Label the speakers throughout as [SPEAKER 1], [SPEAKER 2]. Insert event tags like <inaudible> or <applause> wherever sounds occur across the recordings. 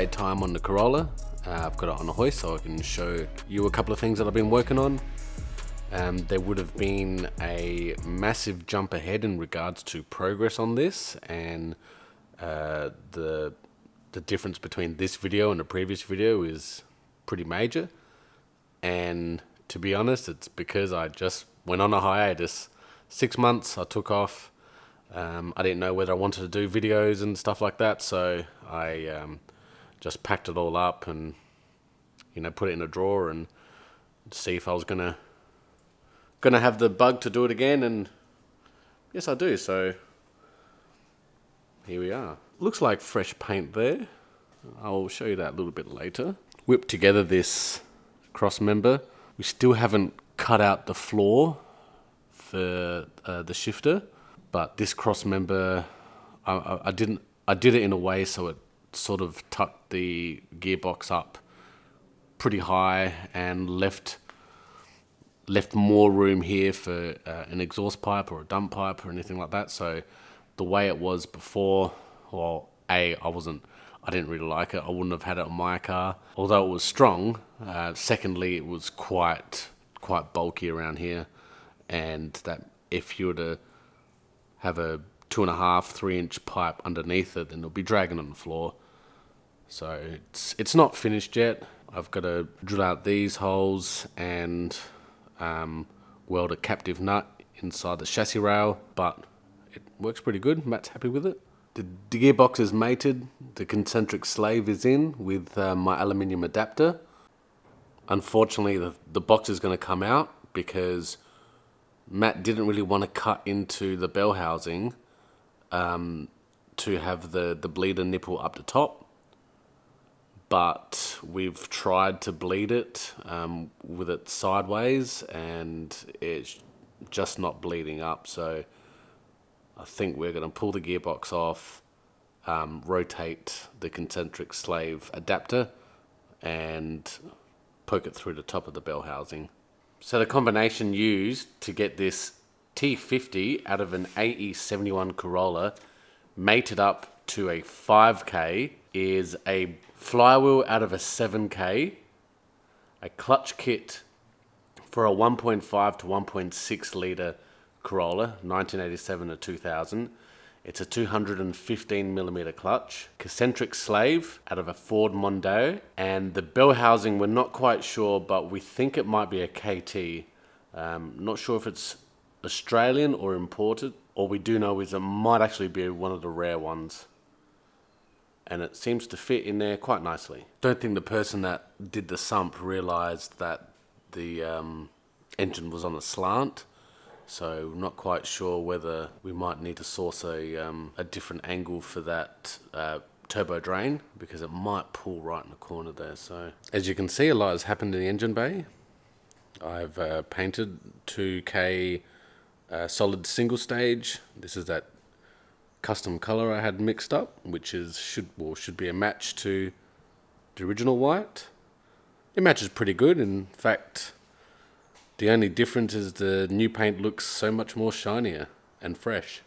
[SPEAKER 1] I'm on the Corolla. Uh, I've got it on a hoist so I can show you a couple of things that I've been working on. Um, there would have been a massive jump ahead in regards to progress on this and uh, the the difference between this video and the previous video is pretty major and to be honest it's because I just went on a hiatus six months I took off um, I didn't know whether I wanted to do videos and stuff like that so I um, just packed it all up and you know put it in a drawer and see if I was gonna gonna have the bug to do it again and yes I do. So here we are. Looks like fresh paint there. I'll show you that a little bit later. Whipped together this cross member. We still haven't cut out the floor for uh, the shifter but this cross member I, I, I didn't I did it in a way so it sort of tucked the gearbox up pretty high and left left more room here for uh, an exhaust pipe or a dump pipe or anything like that. So the way it was before, well, a I wasn't, I didn't really like it. I wouldn't have had it on my car, although it was strong. Uh, secondly, it was quite quite bulky around here, and that if you were to have a two and a half, three inch pipe underneath it, then it'll be dragging on the floor. So it's it's not finished yet. I've got to drill out these holes and um, weld a captive nut inside the chassis rail, but it works pretty good. Matt's happy with it. The, the gearbox is mated, the concentric slave is in with uh, my aluminium adapter. Unfortunately, the, the box is going to come out because Matt didn't really want to cut into the bell housing um, to have the, the bleeder nipple up the top but we've tried to bleed it um, with it sideways and it's just not bleeding up. So I think we're going to pull the gearbox off, um, rotate the concentric slave adapter and poke it through the top of the bell housing. So the combination used to get this T50 out of an AE71 Corolla mated up to a 5K is a flywheel out of a 7K, a clutch kit for a 1.5 to 1.6 litre Corolla, 1987 to 2000. It's a 215 millimeter clutch, concentric slave out of a Ford Mondeo, and the bell housing we're not quite sure, but we think it might be a KT. Um, not sure if it's Australian or imported. All we do know is it might actually be one of the rare ones and it seems to fit in there quite nicely. Don't think the person that did the sump realised that the um, engine was on a slant, so not quite sure whether we might need to source a, um, a different angle for that uh, turbo drain because it might pull right in the corner there. So as you can see, a lot has happened in the engine bay. I've uh, painted 2K uh, solid single stage. This is that custom color I had mixed up, which is should well should be a match to the original white. It matches pretty good. In fact, the only difference is the new paint looks so much more shinier and fresh.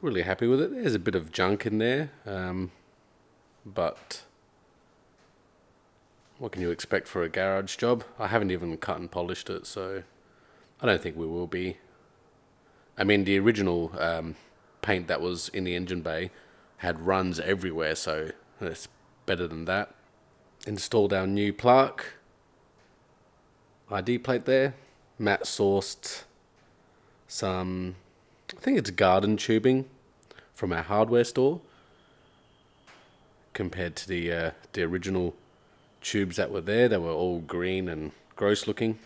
[SPEAKER 1] Really happy with it. There's a bit of junk in there, um, but what can you expect for a garage job? I haven't even cut and polished it, so I don't think we will be I mean, the original um, paint that was in the engine bay had runs everywhere, so it's better than that. Installed our new plaque ID plate there. Matt sourced some, I think it's garden tubing from our hardware store compared to the uh, the original tubes that were there. They were all green and gross looking.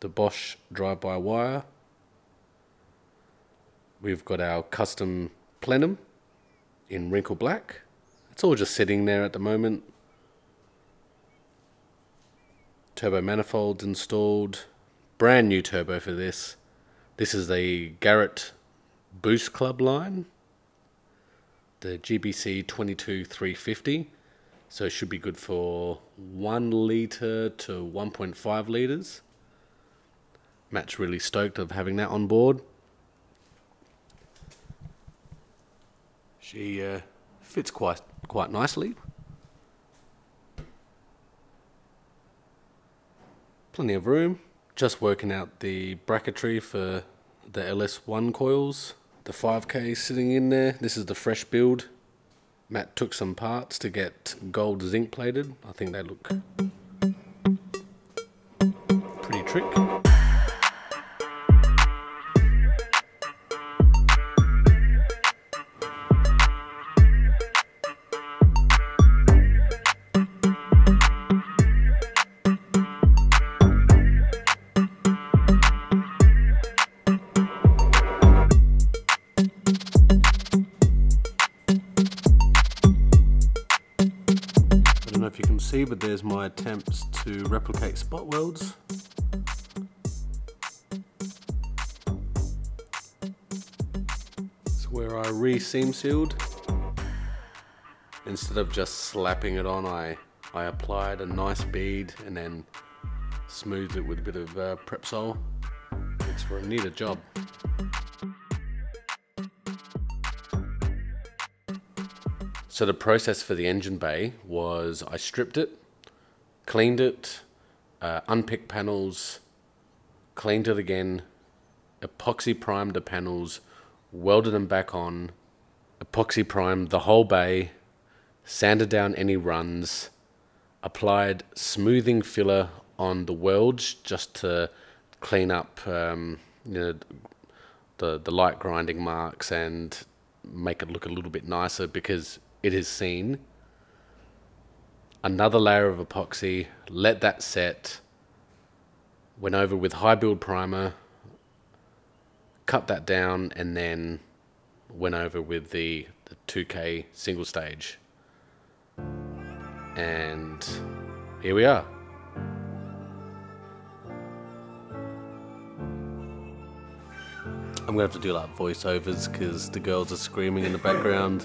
[SPEAKER 1] The Bosch drive-by-wire We've got our custom plenum in wrinkle black. It's all just sitting there at the moment. Turbo manifolds installed. Brand new turbo for this. This is the Garrett Boost Club line. The GBC 22350. So it should be good for 1 litre to 1.5 litres. Matt's really stoked of having that on board. She uh, fits quite quite nicely. Plenty of room. Just working out the bracketry for the LS1 coils. The 5K sitting in there. This is the fresh build. Matt took some parts to get gold zinc plated. I think they look pretty trick. See, but there's my attempts to replicate spot welds. It's where I re-seam sealed. Instead of just slapping it on, I, I applied a nice bead and then smoothed it with a bit of uh, Prepsol. It's for a neater job. So the process for the engine bay was I stripped it, cleaned it, uh, unpicked panels, cleaned it again, epoxy primed the panels, welded them back on, epoxy primed the whole bay, sanded down any runs, applied smoothing filler on the welds just to clean up um, you know, the, the light grinding marks and make it look a little bit nicer because it is seen. Another layer of epoxy, let that set, went over with high build primer, cut that down, and then went over with the, the 2K single stage. And here we are. I'm gonna have to do like voiceovers because the girls are screaming in the background.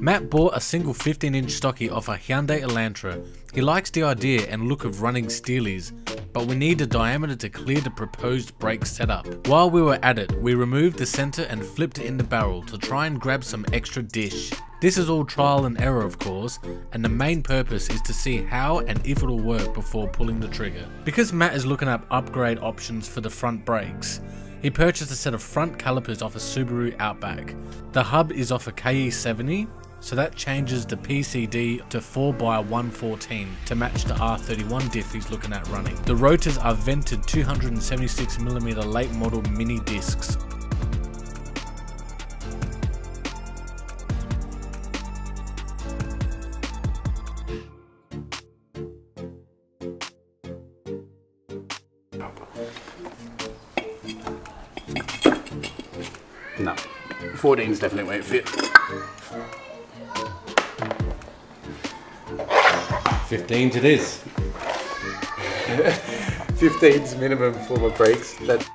[SPEAKER 2] Matt bought a single 15 inch stocky off a Hyundai Elantra. He likes the idea and look of running steelies, but we need a diameter to clear the proposed brake setup. While we were at it, we removed the center and flipped it in the barrel to try and grab some extra dish. This is all trial and error of course, and the main purpose is to see how and if it'll work before pulling the trigger. Because Matt is looking up upgrade options for the front brakes, he purchased a set of front calipers off a Subaru Outback. The hub is off a KE70, so that changes the PCD to 4x114 to match the R31 diff he's looking at running. The rotors are vented 276mm late model mini discs.
[SPEAKER 1] No. 14's definitely won't fit. 15s it is. <laughs>
[SPEAKER 3] 15's minimum for my brakes. That